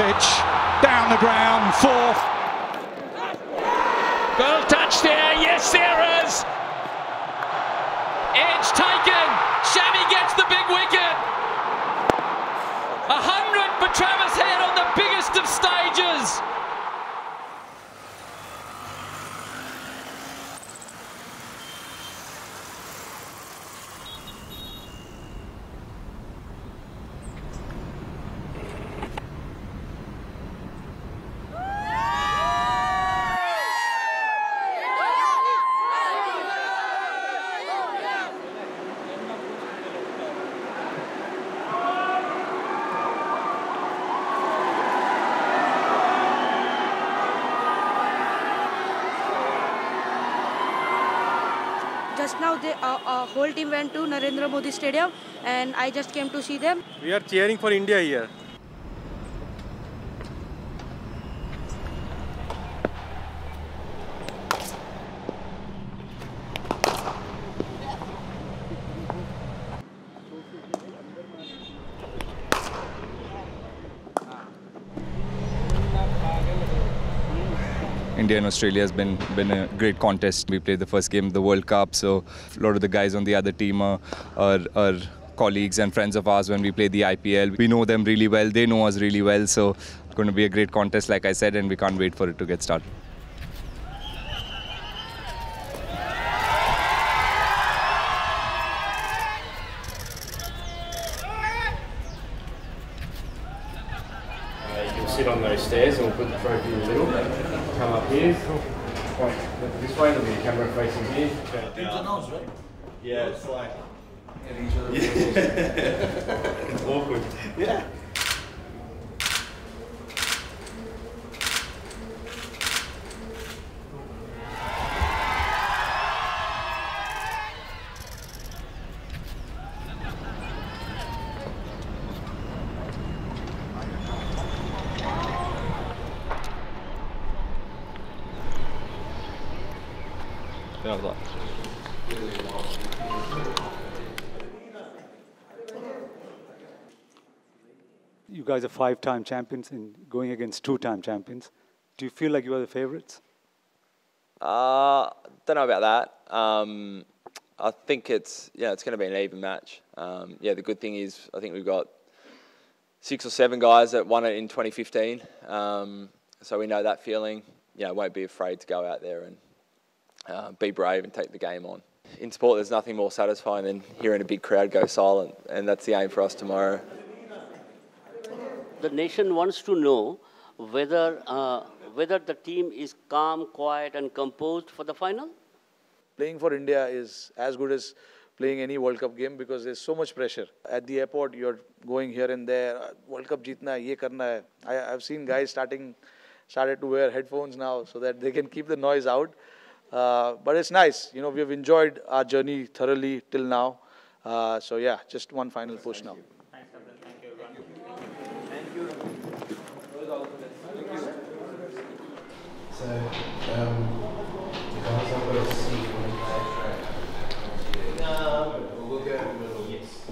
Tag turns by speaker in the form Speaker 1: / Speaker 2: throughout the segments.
Speaker 1: pitch, down the ground, fourth.
Speaker 2: Goal touch there, yes there is. Edge taken, Shami gets the big wicket. A hundred for Travis Head on the biggest of stages.
Speaker 3: Just now, the uh, uh, whole team went to Narendra Modi Stadium, and I just came to see them.
Speaker 4: We are cheering for India here.
Speaker 5: India and Australia has been been a great contest. We played the first game of the World Cup, so a lot of the guys on the other team are, are, are colleagues and friends of ours when we play the IPL. We know them really well, they know us really well, so it's going to be a great contest, like I said, and we can't wait for it to get started.
Speaker 4: Sit on those stairs and we'll put the trophy in the middle. Come up here. Point this way, there'll be a camera facing here. Yeah, it's like. it's awkward. Yeah.
Speaker 6: You guys are five-time champions and going against two-time champions. Do you feel like you are the favorites?
Speaker 7: Uh, don't know about that. Um, I think it's yeah, it's going to be an even match. Um, yeah, the good thing is I think we've got six or seven guys that won it in 2015, um, so we know that feeling. Yeah, won't be afraid to go out there and uh, be brave and take the game on. In sport, there's nothing more satisfying than hearing a big crowd go silent, and that's the aim for us tomorrow.
Speaker 8: the nation wants to know whether, uh, whether the team is calm, quiet, and composed for the final.
Speaker 9: Playing for India is as good as playing any World Cup game because there's so much pressure. At the airport, you're going here and there. "Uh, World Cup jeetna hai, ye karna hai. I, I've seen guys starting started to wear headphones now so that they can keep the noise out. Uh, but it's nice. You know, we've enjoyed our journey thoroughly till now. Uh, so yeah, just one final push now.
Speaker 10: So, um, you we'll go in the middle. Yes.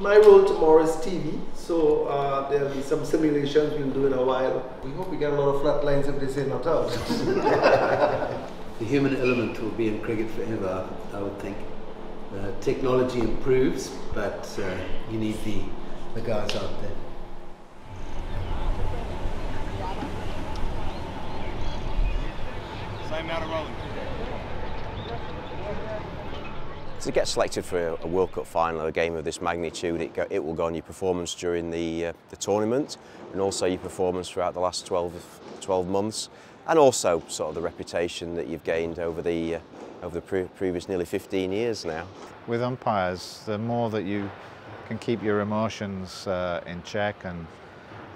Speaker 11: My role tomorrow is TV, so uh, there'll be some simulations we'll do in a while. We hope we get a lot of flat lines if they say not out.
Speaker 12: The human element will be in cricket forever, I would think. Uh, technology improves, but uh, you need the, the guys out there.
Speaker 4: Same amount of rolling.
Speaker 13: To get selected for a World Cup final, a game of this magnitude, it, go, it will go on your performance during the, uh, the tournament and also your performance throughout the last 12, 12 months and also sort of the reputation that you've gained over the, uh, over the pre previous nearly 15 years now.
Speaker 14: With umpires, the more that you can keep your emotions uh, in check and,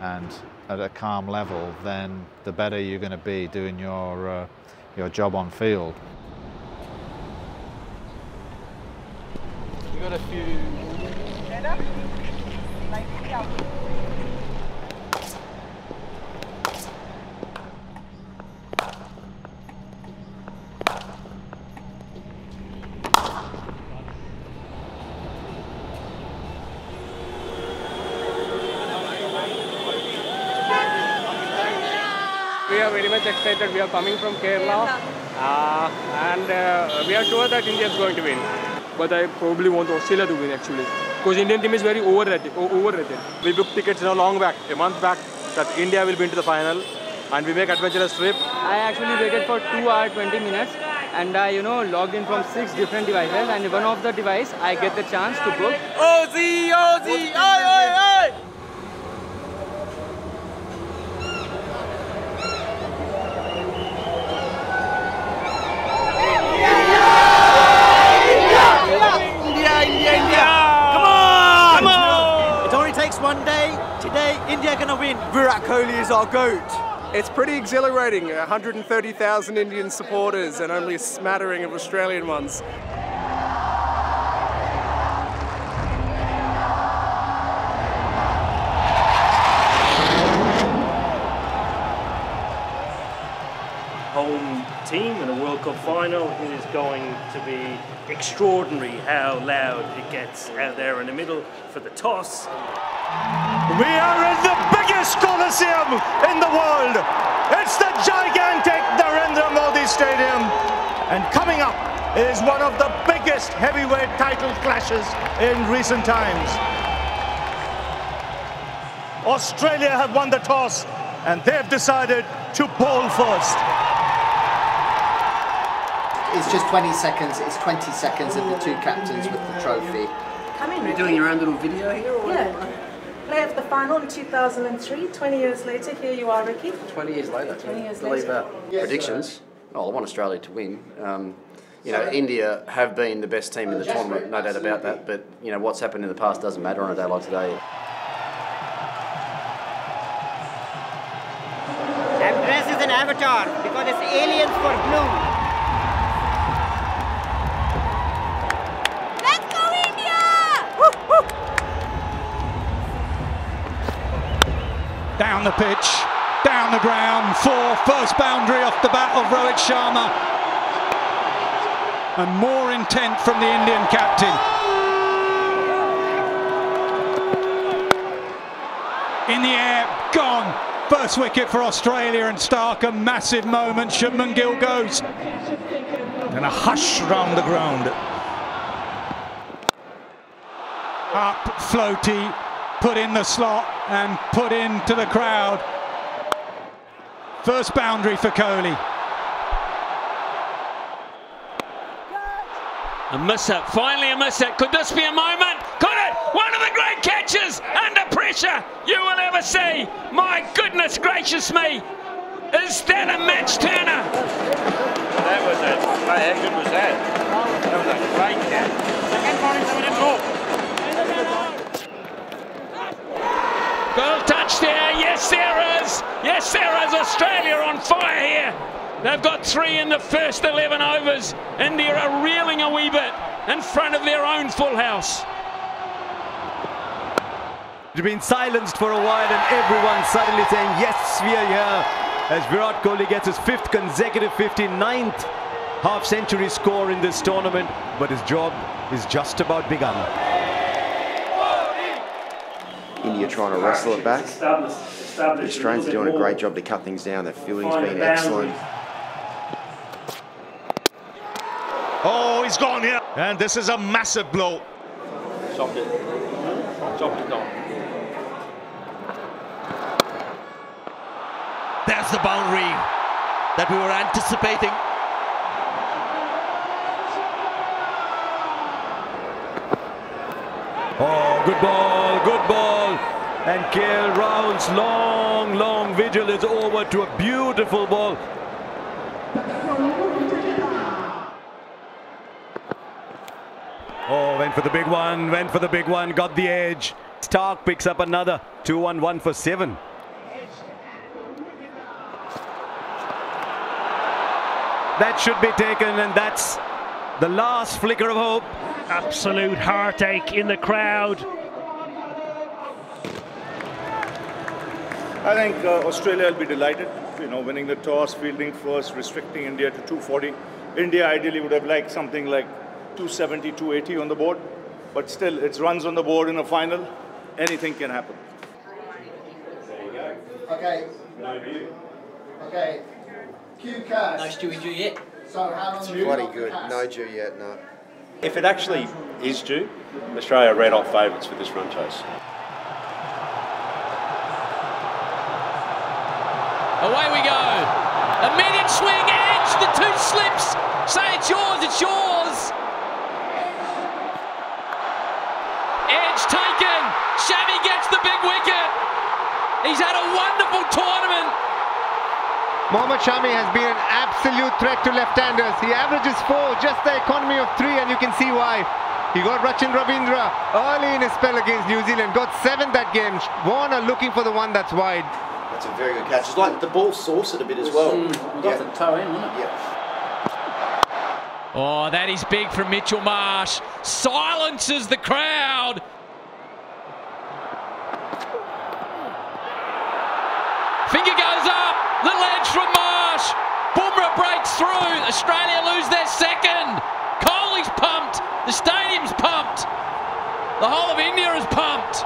Speaker 14: and at a calm level, then the better you're going to be doing your, uh, your job on field.
Speaker 4: got a few.
Speaker 15: We are very much excited. We are coming from Kerala, uh, and uh, we are sure that India is going to win.
Speaker 16: But I probably want Australia to win actually, because Indian team is very overrated. overrated.
Speaker 17: We booked tickets you know, long back, a month back, that India will be into the final, and we make adventurous trip.
Speaker 18: I actually waited for two hours 20 minutes, and I you know logged in from six different devices, and one of the device I get the chance to book.
Speaker 17: Aussie, Aussie, oi, oi, oi!
Speaker 19: India, India, India! Come on! Come on! It only takes one day. Today, India gonna win. Virat Goat.
Speaker 20: It's pretty exhilarating. Uh, 130,000 Indian supporters and only a smattering of Australian ones.
Speaker 21: home team in a World Cup final. It is going to be extraordinary how loud it gets out there in the middle for the toss.
Speaker 22: We are in the biggest coliseum in the world. It's the gigantic Narendra Modi Stadium. And coming up is one of the biggest heavyweight title clashes in recent times. Australia have won the toss and they've decided to bowl first.
Speaker 23: It's just 20 seconds. It's 20 seconds of the two captains with the trophy.
Speaker 24: Come in,
Speaker 23: You're
Speaker 24: Ricky.
Speaker 23: doing your own little video here? Or
Speaker 24: Yeah. Player of the final in 2003. 20 years later, here you are, Ricky.
Speaker 23: 20 years later.
Speaker 24: 20 years
Speaker 23: Believe
Speaker 24: later.
Speaker 23: that. Predictions? Oh, I want Australia to win. Um, you know, India have been the best team in the tournament, no doubt about that. But you know, what's happened in the past doesn't matter on a day like today.
Speaker 19: I'm dressed as an avatar because it's aliens for blue.
Speaker 1: Down the pitch, down the ground, for first boundary off the bat of Rohit Sharma. And more intent from the Indian captain. In the air, gone. First wicket for Australia and Stark, a massive moment. Shubman Gill goes. And a hush round the ground. Up, floaty, put in the slot and put into the crowd. First boundary for Kohli.
Speaker 6: A miss it, finally a miss it. Could this be a moment? Could it? One of the great catches under pressure you will ever see. My goodness gracious me. Is that a match turner?
Speaker 21: That was a, how good was that? That was a great catch. Second morning, someone didn't go.
Speaker 6: Goal touch there. Yes, there is. Yes, there is. Australia on fire here. They've got three in the first 11 overs. India are reeling a wee bit in front of their own full house.
Speaker 25: It's been silenced for a while and everyone suddenly saying, yes, we are here. As Virat Kohli gets his fifth consecutive 59th half-century score in this tournament. But his job is just about begun.
Speaker 26: India trying to wrestle it back. The Australians are doing a great job to cut things down. Their fielding's been excellent.
Speaker 22: Oh, he's gone here. And this is a massive blow.
Speaker 21: Chopped it. Chopped it down.
Speaker 22: That's the boundary that we were anticipating.
Speaker 25: Oh, good ball, good ball. And KL Rahul's long, long vigil is over to a beautiful ball. Oh, went for the big one, went for the big one, got the edge. Stark picks up another 2-1-1 for 7. That should be taken and that's the last flicker of hope.
Speaker 21: Absolute heartache in the crowd.
Speaker 27: I think uh, Australia will be delighted, you know, winning the toss, fielding first, restricting India to 240. India ideally would have liked something like 270, 280 on the board, but still, it's runs on the board in a final. Anything can happen.
Speaker 23: Okay.
Speaker 28: Okay. Cue cards.
Speaker 29: No Stewie dew yet.
Speaker 28: So how long? It's have you bloody good. No dew yet, no.
Speaker 30: If it actually is due, Australia are red hot favourites for this run chase.
Speaker 2: Away we go. Immediate swing, edge, the two slips. Say it's yours, it's yours. Edge taken. Shami gets the big wicket. He's had a wonderful tournament.
Speaker 31: Mohammad Shami has been an absolute threat to left-handers. He averages four, just the economy of three, and you can see why. He got Rachin Ravindra early in his spell against New Zealand, got seven that game. Warner looking for the one that's wide.
Speaker 28: That's a very good catch. It's like the ball sauced it a bit as well.
Speaker 29: Mm, got the toe in, wasn't it?
Speaker 2: Oh, that is big from Mitchell Marsh. Silences the crowd. Finger goes up. Little edge from Marsh. Bumrah breaks through. Australia lose their second. Kohli's pumped. The stadium's pumped. The whole of India is pumped.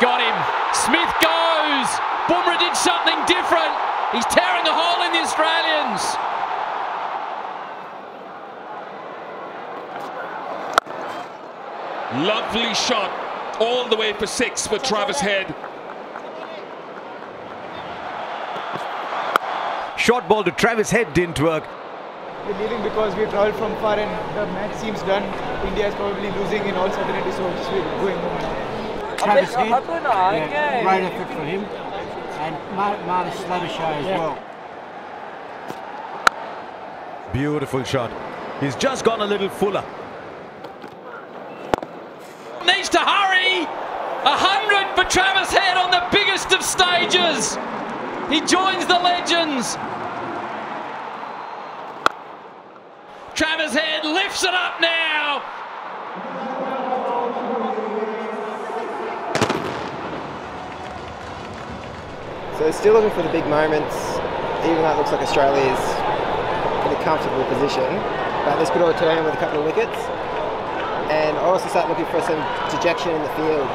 Speaker 2: Got him. Smith goes. Bumrah did something different. He's tearing a hole in the Australians.
Speaker 32: Lovely shot all the way for six for Travis Head.
Speaker 25: Short ball to Travis Head didn't work.
Speaker 18: We're kneeling because we travelled from far and the match seems done. India is probably losing in all certainty, so just we're going home now.
Speaker 33: Travis Head,
Speaker 18: I
Speaker 33: yeah, great effort for him. And Mar- Marnus Labuschagne as
Speaker 18: Yeah.
Speaker 33: well.
Speaker 25: Beautiful shot. He's just gone a little fuller.
Speaker 2: Needs to hurry. A hundred for Travis Head on the biggest of stages. He joins the legends. Travis Head lifts it up now.
Speaker 34: So still looking for the big moments, even though it looks like Australia is in a comfortable position. But this could all turn with a couple of wickets. And I also start looking for some dejection in the field.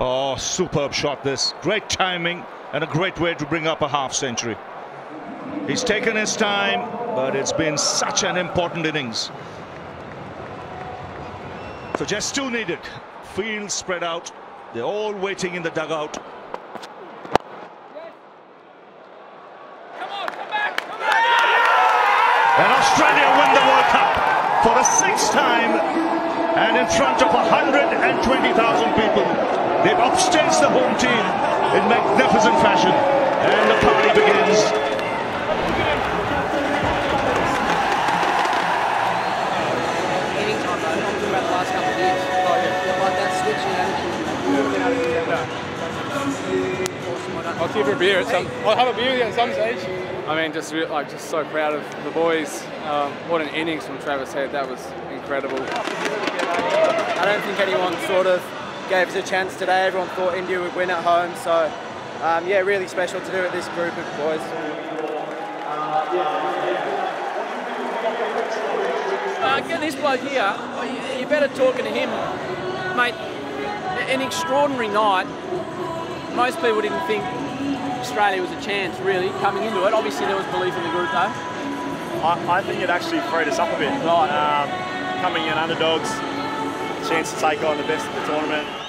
Speaker 22: Oh, superb shot this. Great timing and a great way to bring up a half century. He's taken his time, but it's been such an important innings. So just two needed. Field spread out. They're all waiting in the dugout. And Australia win the World Cup for the sixth time and in front of 120,000 people. They've upstaged the home team in magnificent fashion. And the party begins.
Speaker 15: I'll you for a beer at some. I'll have a beer with you at some stage. I mean, just re- like just so proud of the boys. Um, what an innings from Travis Head. That was incredible.
Speaker 18: I don't think anyone sort of gave us a chance today. Everyone thought India would win at home, so um, yeah, really special to do with this group of boys.
Speaker 29: Uh, get this bloke here, you- you better talking to him, mate. An extraordinary night. Most people didn't think Australia was a chance, really, coming into it. Obviously, there was belief in the group, though.
Speaker 30: I, I think it actually freed us up a bit. Um, coming in underdogs, chance to take on the best of the tournament.